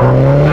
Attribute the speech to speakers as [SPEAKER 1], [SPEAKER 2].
[SPEAKER 1] Oh.